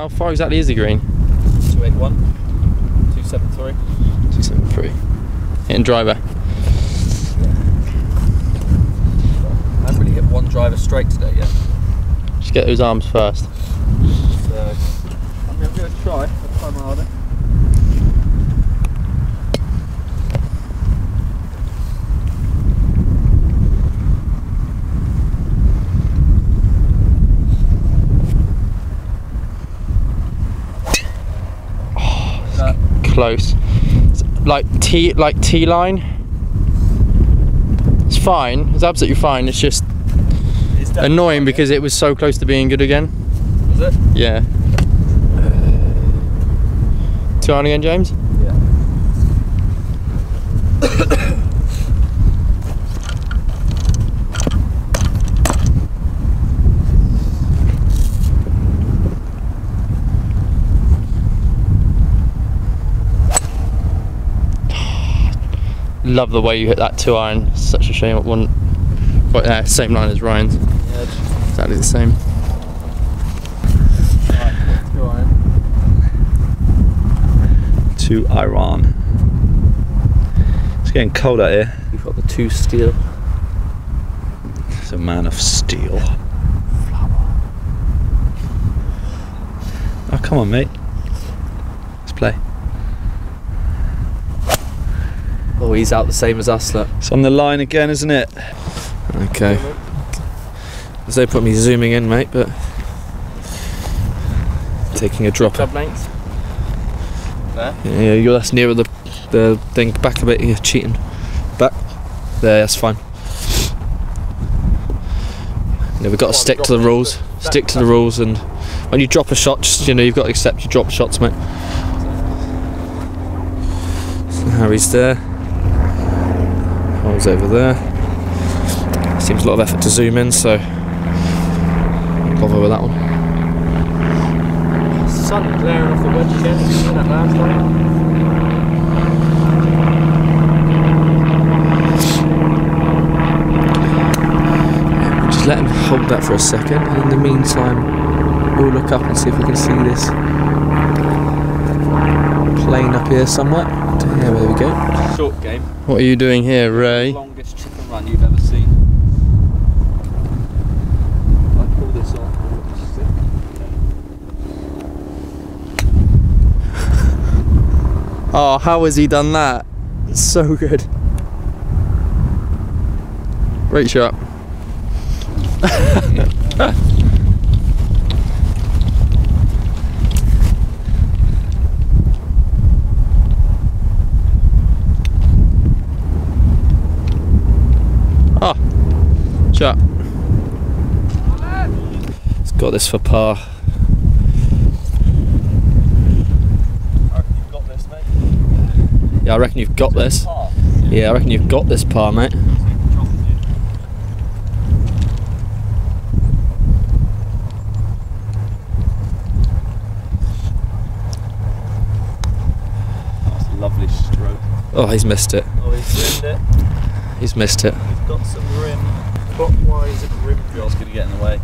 How far exactly is the green? 281, 273. 273. Hitting driver. Yeah. I haven't really hit one driver straight today yet. Just get those arms first. So, I'm going to try. I'll try my harder. That- Close. It's Like T like T line. It's fine. It's absolutely fine. It's just it's annoying because it was so close to being good again. yeah? Is it? Yeah. Two iron again, James? Yeah. Love the way you hit that two iron. Such a shame it wasn't quite there. Same line as Ryan's. Yeah, Exactly the same. Right, two iron. To Iran. It's getting cold out here. You've got the two steel. It's a man of steel. Oh, come on, mate. Let's play. Oh, he's out the same as us, look. It's on the line again, isn't it? Okay. There's no point me zooming in, mate, but taking a drop. Club length. There. Yeah, you're that's nearer the the thing. Back a bit. You're cheating. Back. There, that's fine. Yeah, we've got to stick to the rules. Stick to the rules, and when you drop a shot, just you know you've got to accept you drop shots, mate. So Harry's there. Over there. Seems a lot of effort to zoom in, so not bother with that one. Sun glaring off the wedge again. Seen that last time. Just let him hold that for a second, and in the meantime, we'll look up and see if we can see this plane up here somewhere. Yeah, there we go. Short game. What are you doing here, Ray? Longest chicken run you've ever seen. I pull this off. Oh, how has he done that? So good. Great shot. Shot. It's got this for par. You've got this. Yeah, I reckon you've got this. Yeah, I reckon you've got this par, mate. That's a lovely stroke. Oh, he's missed it. Oh, he's it. He's missed it. He's got some rim. Clockwise rim drill's going to get in the way.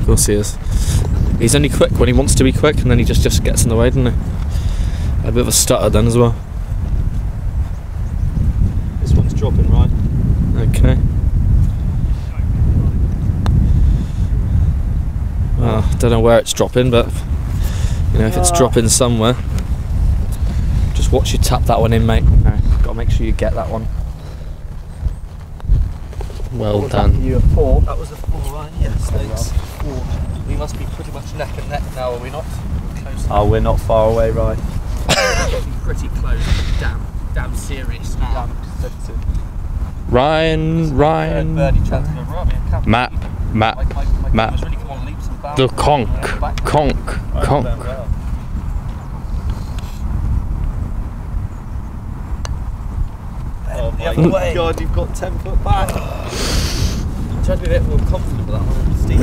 Of course he is. He's only quick when he wants to be quick, and then he just, just gets in the way, doesn't he? A bit of a stutter then as well. This one's dropping, right? Okay. Well, I don't know where it's dropping, but you know if it's oh. dropping somewhere, just watch you tap that one in, mate. No, gotta make sure you get that one. Well done. You a four. That was the four, right? Yes, thanks. We must be pretty much neck and neck now, are we not? Close. Oh, we're not far away, right? getting pretty close. Damn, damn serious now. Ryan, Ryan. birdie chance for Robbie. Mapp, Mapp, My, my, my map. camera's really come on leaps and bounds. The conk, conk, back- the my other way. god, you've got 10 foot back. Try to be a bit more confident with that one. Steam,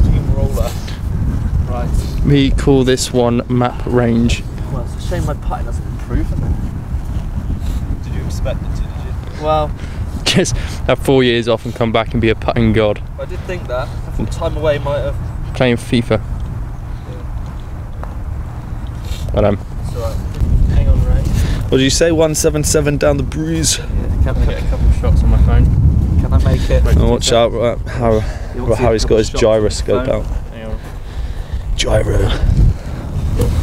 steamroller. Right. We call this one map range. Well, it's a shame my putting hasn't improve, isn't? Did you expect it to, did you? Well, Just have four years off and come back and be a putting god. I did think that. I thought time away might have. Playing FIFA. Yeah. Well done. It's alright. Hang on, What did you say? 177 down the breeze. Yeah, can I get a couple of shots on my phone? Can I make it? Oh, watch out. uh, How, You well, Harry's got his shots on your gyroscope out. Hang on. Gyro.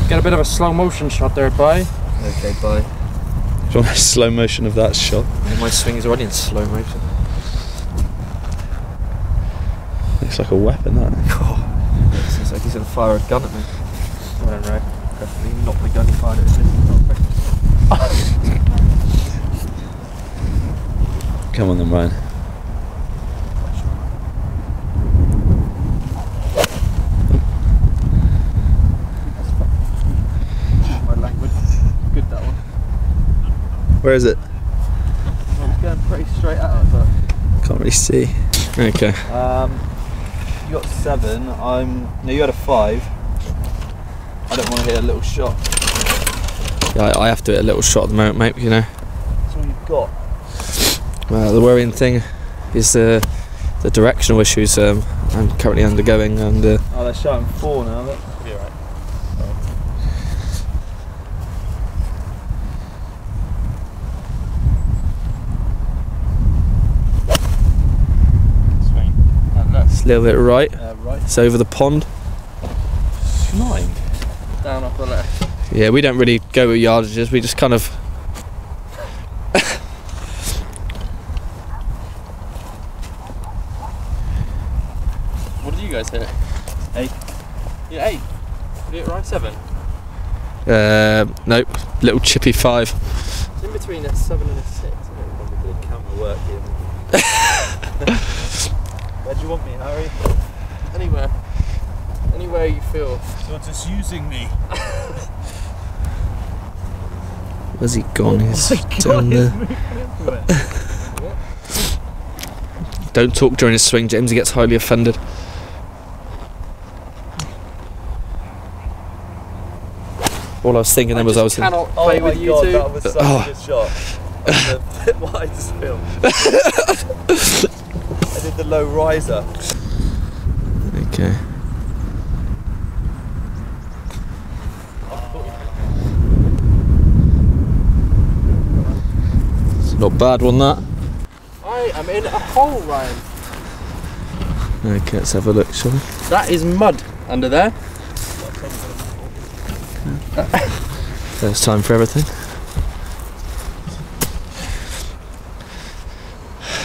Get a bit of a slow motion shot there, bye. Okay, bye. Do you want a slow motion of that shot? My swing is already in slow motion. Looks like a weapon, that. It seems like he's gonna fire a gun at me. Well done, Ray. Definitely not the gun he fired at me. Come on then, Ryan. My language. Good that one. Where is it? I was going pretty straight at it, but. Can't really see. Okay. Um, you got seven. I'm. No, you had a five. I don't want to hit a little shot. Yeah, I, I have to hit a little shot at the moment, mate, you know. That's all you've got. Well, the worrying thing is the the directional issues um, I'm currently undergoing, and uh, Oh, they're showing four now. Look. Be alright. Swing. And look. it's a little bit right. Uh, right. It's over the pond. Nine. Down off the left. Yeah, we don't really go with yardages. We just kind of What did you guys hit? Eight. Yeah, eight. Did it right? Seven. uh, nope, little chippy five. It's in between a seven and a six. isn't it? Probably did camera work here. Where do you want me, Harry? Anywhere. Anywhere you feel. You're just using me. Where's he gone? Oh He's down there. Don't talk during his swing, James. He gets highly offended. All I was thinking then was I was. just cannot Oh play my with you god, two. that was such Oh. a good shot. what I just filmed. I did the low riser. Okay. Not bad one that. I am in a hole, Ryan. Okay, let's have a look, shall we? That is mud under there. First time for everything.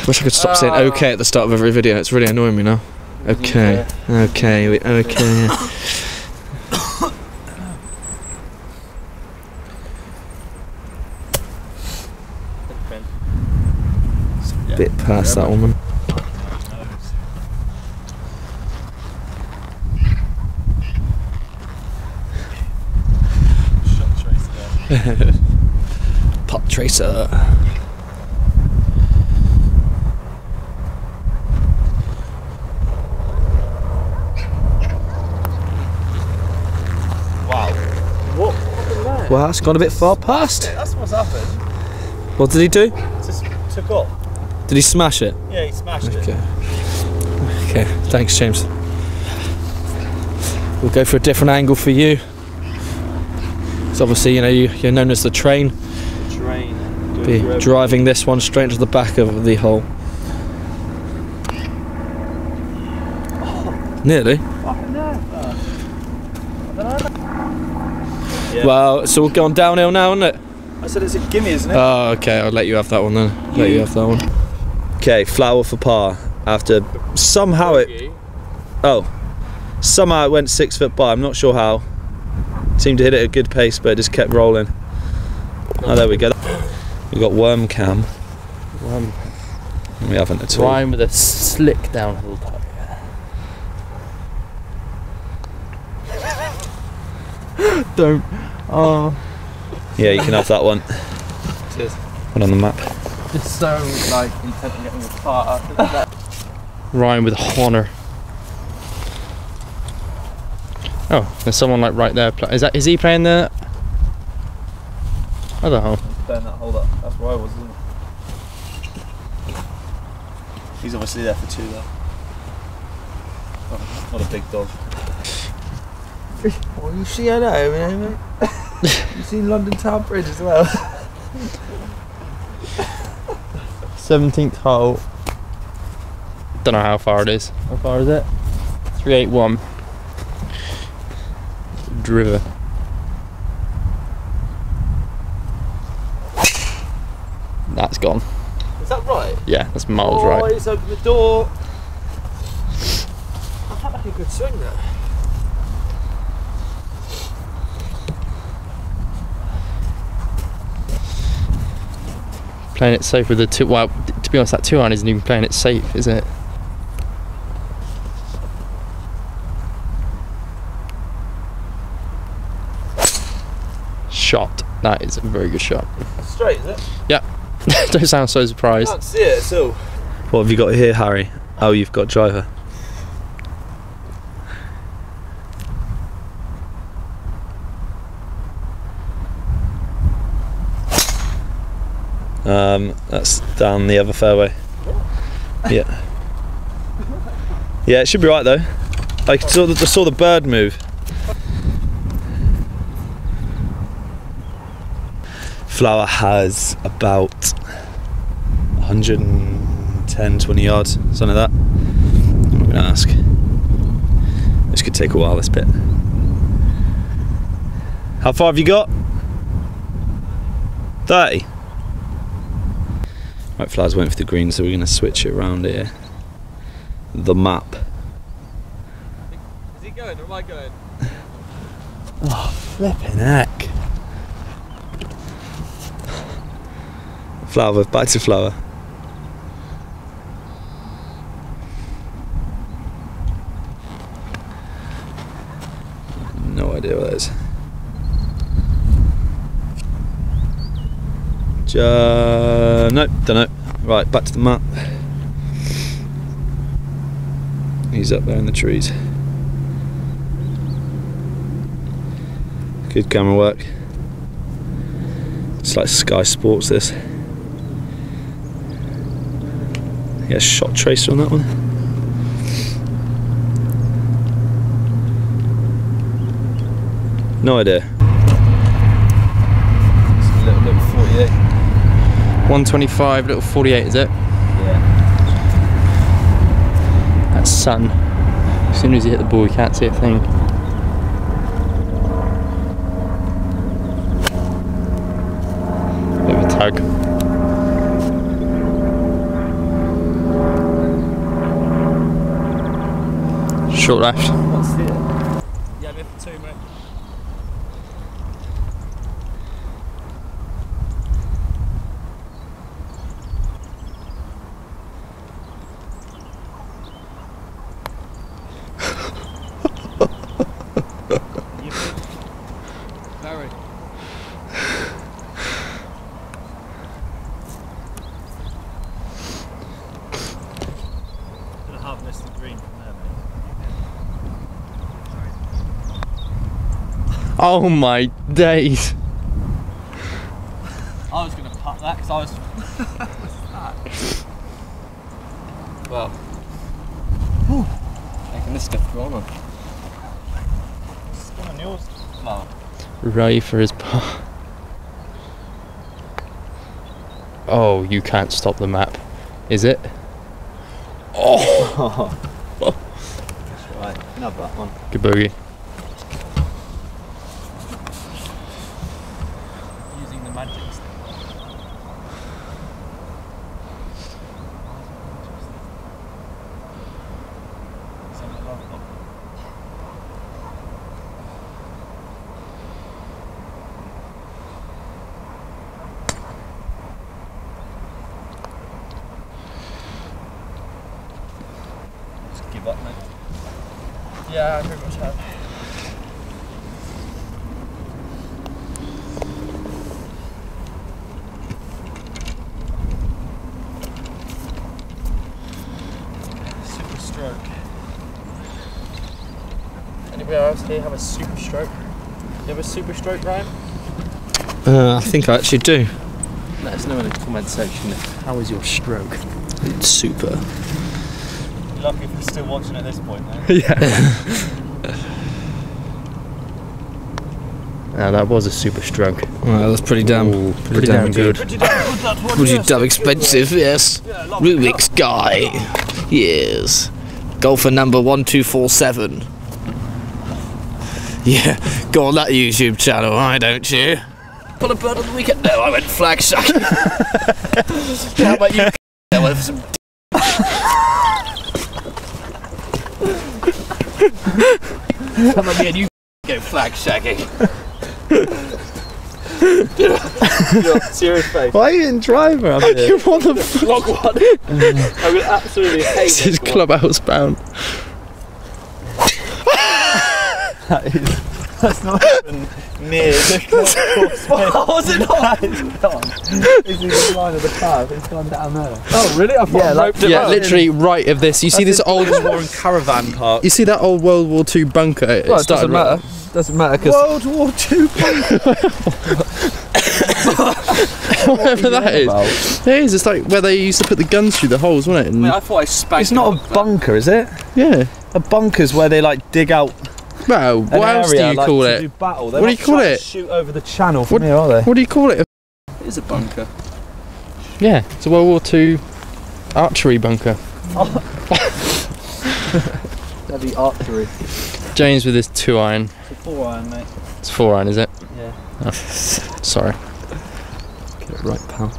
Wish I could stop saying Ah. okay at the start of every video. It's really annoying me now. Okay, okay, okay. Bit past that woman. Pot tracer. Wow. What happened there? Well, that's gone a bit far past. That's what's happened. What did he do? Just took off. Did he smash it? Yeah, he smashed it. Okay. Okay, thanks, James. We'll go for a different angle for you. It's obviously, you know, you, you're known as the train. The train. Be driving this one straight into the back of the hole. Nearly. Yeah. Well, it's all gone downhill now, isn't it? I said it's a gimme, isn't it? Oh, okay. I'll let you have that one then. Let you have that one. Okay, flower for par. After somehow it Oh, somehow it went six foot by. I'm not sure how. Seemed to hit it at a good pace, but it just kept rolling. Oh, there we go. We got worm cam. Ryan, We haven't at all. Ryan with a slick downhill putt. Don't. Oh. Yeah, you can have that one. Cheers. One on the map. Just so like intent on getting the part up. Ryan with a honor. Oh, there's someone like right there. Is that is he playing the other hole? Playing that uh, hold up. That's where I was, isn't it? He's obviously there for two though. Not, not a big dog. Well, you see how that, mate. You seen London Town Bridge as well? 17th hole. Don't know how far it is. How far is it? 381. Driver. That's gone. Is that right? Yeah, that's miles oh, right. he's opened the door. I had like a good swing there. Playing it safe with the two. Well, to be honest, that two iron isn't even playing it safe, is it? Shot. That is a very good shot. Straight, is it? Yeah. Don't sound so I surprised. can't see it at all. What have you got here, Harry? Oh, you've got driver. Um, that's down the other fairway. Yeah. Yeah, it should be right though. I saw the, saw the bird move. Flower has about 110, 20 yards, something like that. I'm to ask. This could take a while, this bit. How far have you got? 30. Right, Flowers went for the green, so we're going to switch it around here. The Mapp. Is he going or am I going? Oh, flipping heck. Flower, back to flower. No idea what that is. Ja- no, don't know. Right, back to the Mapp. He's up there in the trees. Good camera work. It's like Sky Sports this. Yeah, shot tracer on that one. No idea. It's a little, little 48. 125, little 48, is it? Yeah. That's sun. As soon as you hit the ball, you can't see a thing. Bit of a tug. Short left. What's it? Yeah, I'm in for two, mate. Very. Gonna half miss the green from there, mate. Oh my days. I was going to putt that because I was. What's that? Well. Making this stuff go on. Spin on yours. No. Ready for his par. Oh, you can't stop the Mapp. Is it? Oh! That's right. Nab that one. Good bogey. Using the magic stick. Just give up, mate. Yeah, I pretty much have. Super stroke. Anybody else here have a super stroke? You have a super stroke, Ryan? Uh, I think I actually do. Let us know in the comment section. How is your stroke? It's super. Lucky if you're still watching at this point, though. yeah. Now that was a super stroke. Well, that's pretty damn, Pretty damn good. Pretty damn expensive, yes. Rubik's guy, yes. Golfer number one two four seven. Yeah, go on that YouTube channel, why don't you? Put a bird on the weekend. No, I went flag shack. How about you? I went some. How about me and you go flag shacking? Serious face. Why are you in driver up here? You want the Vlog one. I would absolutely hate This is clubhouse bound. That's not even near the course. was it not? It's gone. This is the line of the path. It's gone down there. Oh, really? I thought Yeah, I like- roped it Yeah, up. literally right of this. You see this old Warren Caravan Park. You see that old World War II bunker? It Well, it doesn't right- matter. Doesn't matter because World War Two. Whatever that is. It is. It's like where they used to put the guns through the holes, wasn't it? And, I thought I spanked. It's not a bunker, is it? yeah. A bunker's where they like dig out Well, an what else do area you like, call it? do battle. What do you call it? Shoot over the channel from What- here, are they? What do you call it? It is a bunker. Yeah, it's a World War II archery bunker. Heavy archery. James with his two iron. It's a four iron, mate. It's four iron, is it? Yeah. Oh, sorry. Get it right, pal.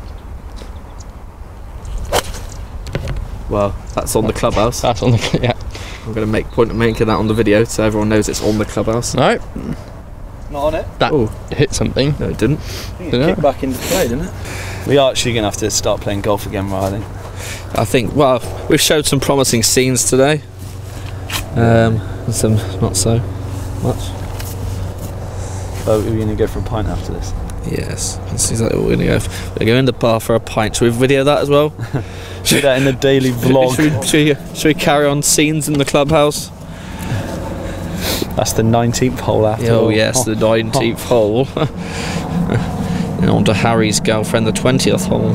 Well, that's on the clubhouse. That's on the yeah. I'm going to make point of making that on the video so everyone knows it's on the clubhouse. No, Not on it. that Oh. hit something. No, it didn't. I think Dunno. it kicked back into play, didn't it? We are actually gonna have to start playing golf again, Riley. I think, well, we've showed some promising scenes today. Um, and some not so much. But we're gonna go for a pint after this. Yes, this is like we're going to go. We're going to go in the bar for a pint. Should we video that as well? Do that in the daily vlog. Should, we, should, we, should we carry on scenes in the clubhouse? That's the 19th hole after Oh all. yes, the 19th hole. and on to Harry's girlfriend, the 20th hole.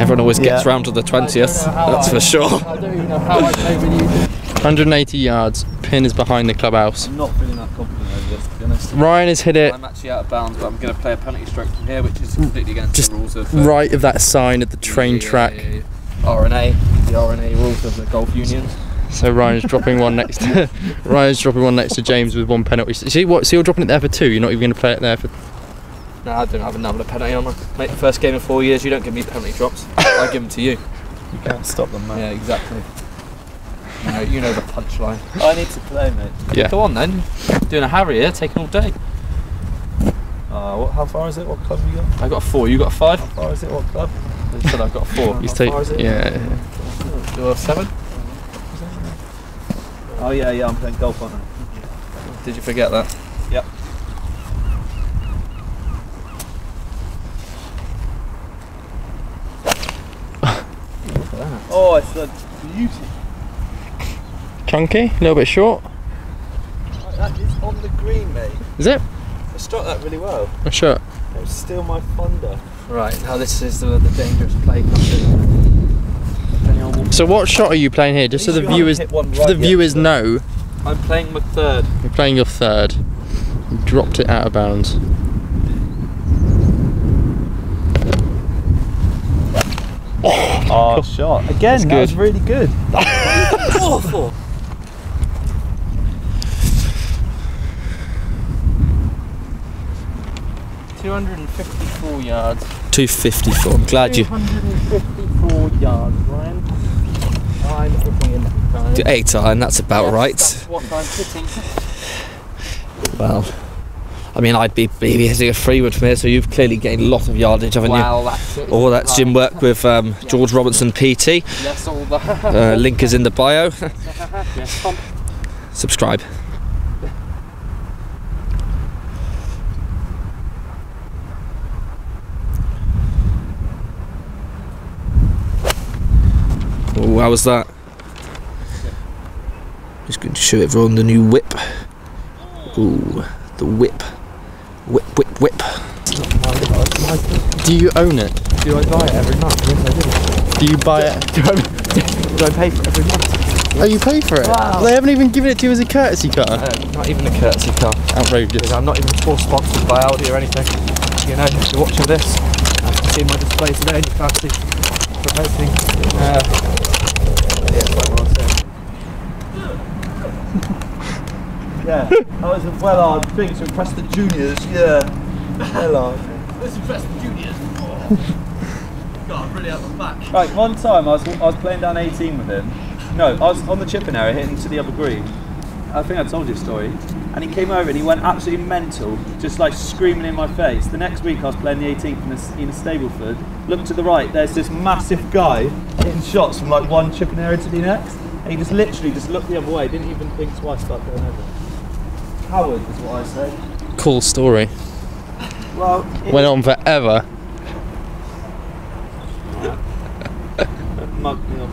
Everyone always gets Yeah. round to the 20th, that's for sure. I don't even know how I played with you. 180 yards. Pin is behind the clubhouse. Honest. Ryan has hit it I'm actually out of bounds, but I'm going to play a penalty stroke from here, which is completely against Just the rules of uh, right of that sign at the train track. Uh, R&A, the R&A rules of the golf union. So Ryan's dropping one next. to Ryan's dropping one next to James with one penalty. See what? So you're dropping it there for two. You're not even going to play it there for. No, I don't have another penalty on. My mate, first game in four years, you don't give me penalty drops. I give them to you. You can't stop them, man. Yeah, exactly. You know, you know the punchline. I need to play, mate. Yeah. Go on then. Doing a Harry here, taking all day. Uh, what, how far is it? What club have you got? I got a four, you got a five? How far is it? What club? They said I've got a four. He's How taking. far is it? Yeah. You're a seven? Oh yeah, yeah, I'm playing golf on it. Did you forget that? Yep. Oh, it's a beauty chunky, a little bit short. That is on the green, mate. Is it? I struck that really well. I shot. It still my thunder. Right, now this is the, the dangerous play So what shot are you playing here? Just so the viewers right the viewers know. I'm playing my third. You're playing your third. You dropped it out of bounds. Oh, oh shot. Again, That's that good. was really good. That was awful. 254 yards. 254. I'm glad 254 you. 254 yards, Ryan. I'm hitting eight iron. Eight. That's about right. That's what I'm hitting. Well. I mean, I'd be, be hitting a free wood from here, so you've clearly gained a lot of yardage, haven't you? That's it. All that's gym work with um. George Robinson PT. Yes, all that. Uh, link is in the bio. yes, Subscribe. How was that? Just going to show everyone the new whip. Ooh, the whip. Whip, whip, whip. Do you own it? Do I buy it every month? Yes, I do. Do you buy it? Do I pay for it every month? Oh, you pay for it? Wow. They haven't even given it to you as a courtesy car. Uh, not even a courtesy car. Outrageous. I'm not even force sponsored by Audi or anything. You know, if you're watching this, you can see my display today and you fancy promoting. Uh, yeah, it's like what I was saying. Yeah, that was a well hard thing to impress the juniors. Yeah, well hard. Let's impress the juniors. God, I'm really out my back. Right, one time I was I was playing down 18 with him. No, I was on the chipping area hitting to the other green. I think I told you a story. And he came over and he went absolutely mental, just like screaming in my face. The next week I was playing the 18th in, a, in a Stableford. Look to the right, there's this massive guy hitting shots from like one chipping area to the next. And he just literally just looked the other way, didn't even think twice about going over. Coward is what I say. Cool story. Well, Went on forever. mugged me off,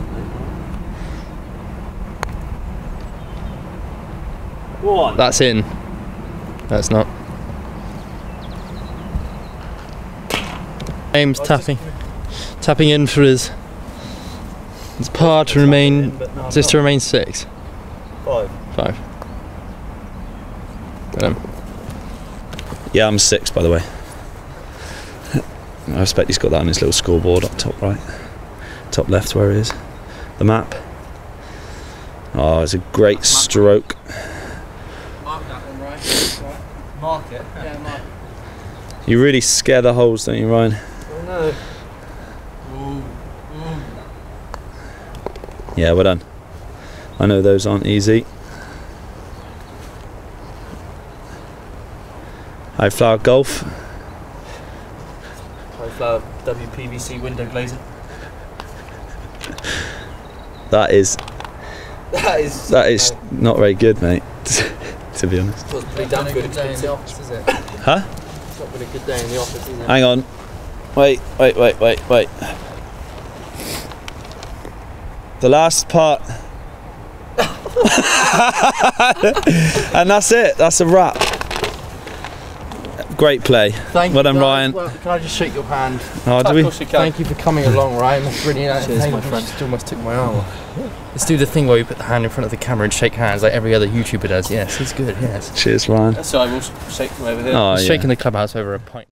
mate. That's in. That's not. James tapping, tapping in for his his par to remain, just to remain six, Five. five. Um, Yeah, I'm six, by the way. I respect he's got that on his little scoreboard up top right, top left where it is. The Mapp. Oh, it's a great stroke. Mark that one, right? Mark it. Yeah, mark You really scare the holes, don't you, Ryan? Oh no. Ooh. Ooh. Yeah, well done. I know those aren't easy. High flower golf. High flower WPVC window glazing. That is That is. that is not very good, mate. to be honest. was pretty damn good. day in the office, is it? Huh? It's not been a good day in the office, is it? Hang on. Wait, wait, wait, wait, wait. The last part. and that's it. That's a wrap. Great play. Thank Well done, guys. Ryan. Well, can I just shake your hand? Oh, do we? Thank you for coming along, Ryan. That's really nice. Cheers, my I friend. Just almost took my arm off. Let's do the thing where we put the hand in front of the camera and shake hands like every other YouTuber does. Yes, it's good. Yes. Cheers, Ryan. So I will shake from over here. Oh, yeah. Shaking the clubhouse over a pint.